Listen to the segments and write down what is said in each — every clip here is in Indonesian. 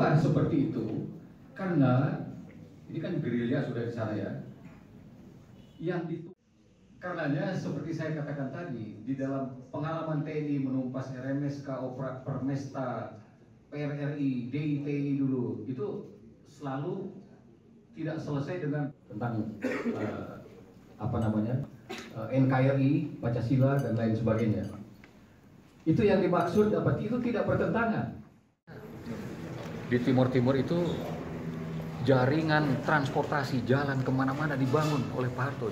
Kenapa seperti itu? Karena ini kan gerilya sudah di sana ya. Yang itu karenanya seperti saya katakan tadi di dalam pengalaman TNI menumpas RMS Opera Permesta PRRI DITI dulu itu selalu tidak selesai dengan tentang uh, apa namanya uh, NKRI Pancasila dan lain sebagainya itu yang dimaksud apa itu tidak bertentangan di Timur Timur itu jaringan transportasi jalan ke mana-mana dibangun oleh Pak Harto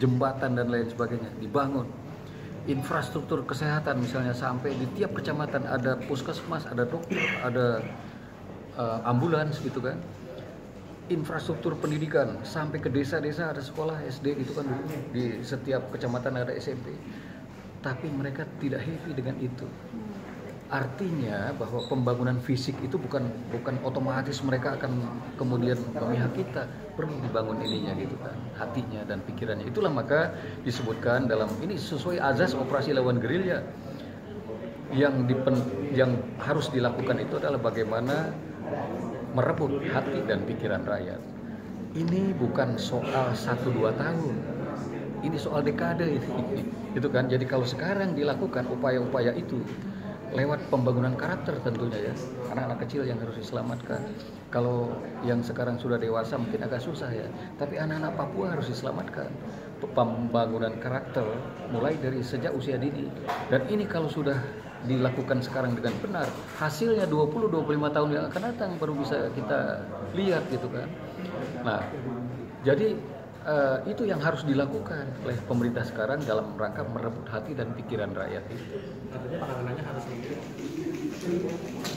jembatan dan lain sebagainya dibangun. Infrastruktur kesehatan misalnya sampai di tiap kecamatan ada puskesmas ada dokter ada uh, ambulans gitu kan. Infrastruktur pendidikan sampai ke desa-desa ada sekolah SD gitu kan di setiap kecamatan ada SMP tapi mereka tidak happy dengan itu artinya bahwa pembangunan fisik itu bukan bukan otomatis mereka akan kemudian memihak kita. Perlu dibangun ininya gitu kan hatinya dan pikirannya. Itulah maka disebutkan dalam ini sesuai azas operasi lawan gerilya. Yang dipen, yang harus dilakukan itu adalah bagaimana merebut hati dan pikiran rakyat. Ini bukan soal satu dua tahun. Ini soal dekade itu kan? Jadi kalau sekarang dilakukan upaya-upaya itu lewat pembangunan karakter tentunya ya. Anak-anak kecil yang harus diselamatkan. Kalau yang sekarang sudah dewasa mungkin agak susah ya. Tapi anak-anak Papua harus diselamatkan. Pembangunan karakter mulai dari sejak usia dini. Dan ini kalau sudah dilakukan sekarang dengan benar hasilnya 20-25 tahun yang akan datang baru bisa kita lihat gitu kan. Nah jadi uh, itu yang harus dilakukan oleh pemerintah sekarang dalam rangka merebut hati dan pikiran rakyat itu. Thank you.